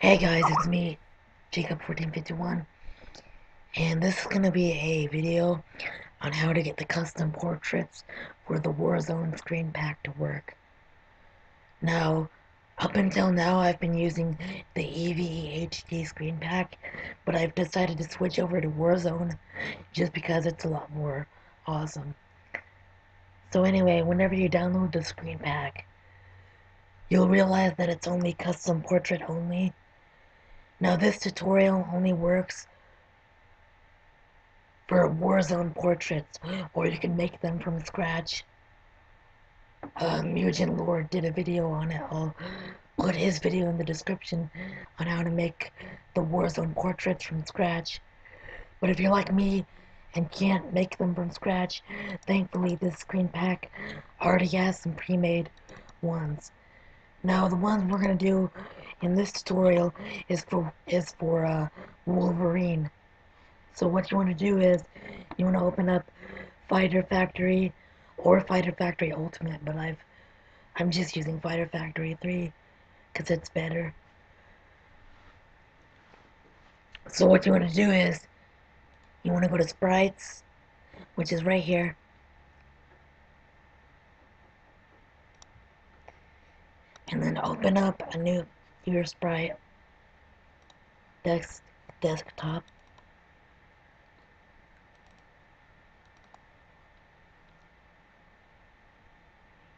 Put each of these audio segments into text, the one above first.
Hey guys, it's me, Jacob1451, and this is going to be a video on how to get the custom portraits for the Warzone screen pack to work. Now, up until now I've been using the EVE HD screen pack, but I've decided to switch over to Warzone just because it's a lot more awesome. So anyway, whenever you download the screen pack, you'll realize that it's only custom portrait only. Now this tutorial only works for Warzone portraits, or you can make them from scratch. Uh, Mugen Lord did a video on it. I'll put his video in the description on how to make the Warzone portraits from scratch. But if you're like me and can't make them from scratch, thankfully this screen pack already has some pre-made ones. Now the ones we're gonna do in this tutorial is for is for uh, Wolverine. So what you want to do is you want to open up Fighter Factory or Fighter Factory Ultimate, but I've I'm just using Fighter Factory 3 because it's better. So what you want to do is you want to go to sprites, which is right here. And then open up a new your sprite desk desktop.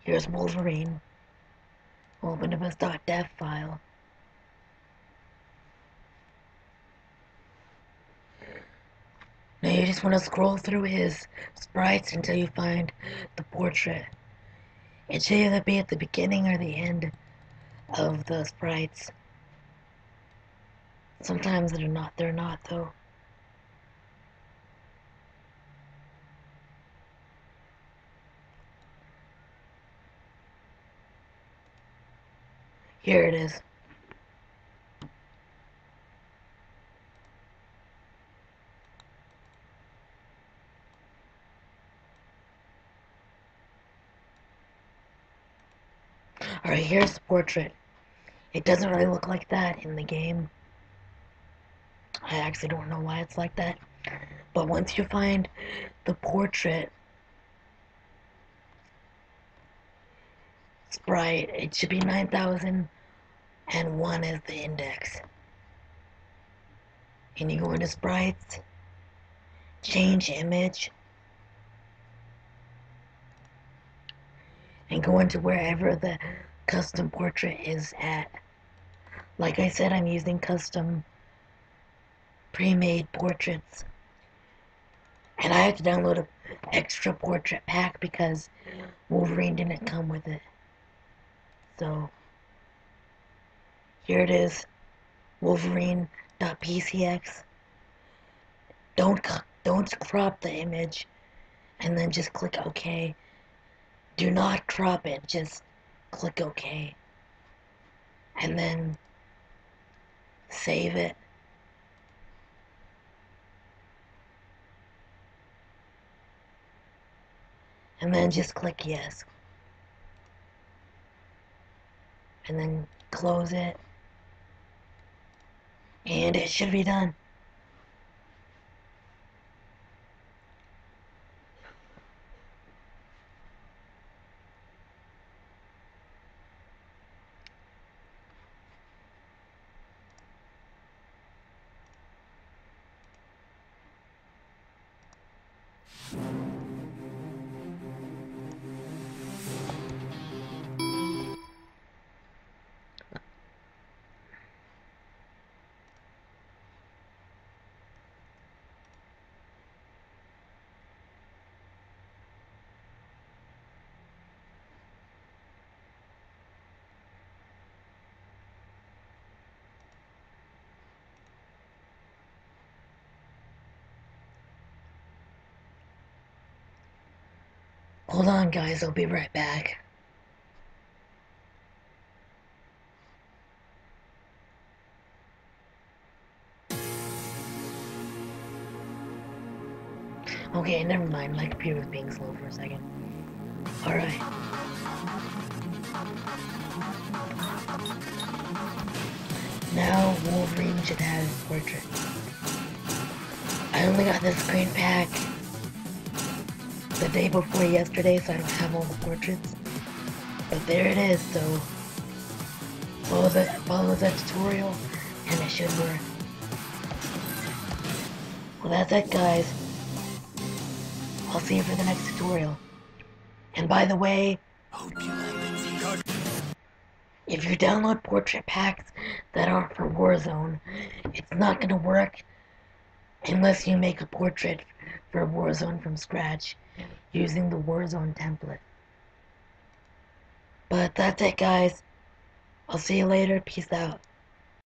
Here's Wolverine. Open up a .def file. Now you just want to scroll through his sprites until you find the portrait. It should either be at the beginning or the end of the sprites. Sometimes they're not, they're not though. Here it is. Alright, here's the portrait. It doesn't really look like that in the game. I actually don't know why it's like that. But once you find the portrait sprite, it should be 9001 as the index. And you go into sprites, change image, and go into wherever the custom portrait is at. Like I said, I'm using custom pre-made portraits. And I had to download an extra portrait pack because Wolverine didn't come with it. So, here it is, wolverine.pcx. Don't, don't crop the image and then just click OK. Do not crop it, just click OK. And then save it. And then just click yes. And then close it. And it should be done. you. Hold on, guys. I'll be right back. Okay, never mind. My computer was being slow for a second. Alright. Now Wolverine should have his portrait. I only got this screen pack the day before yesterday, so I don't have all the portraits. But there it is, so follow that, follow the tutorial and it should work. Well that's it guys. I'll see you for the next tutorial. And by the way, if you download portrait packs that aren't for Warzone, it's not gonna work unless you make a portrait for Warzone from scratch using the Warzone template. But that's it guys. I'll see you later. Peace out.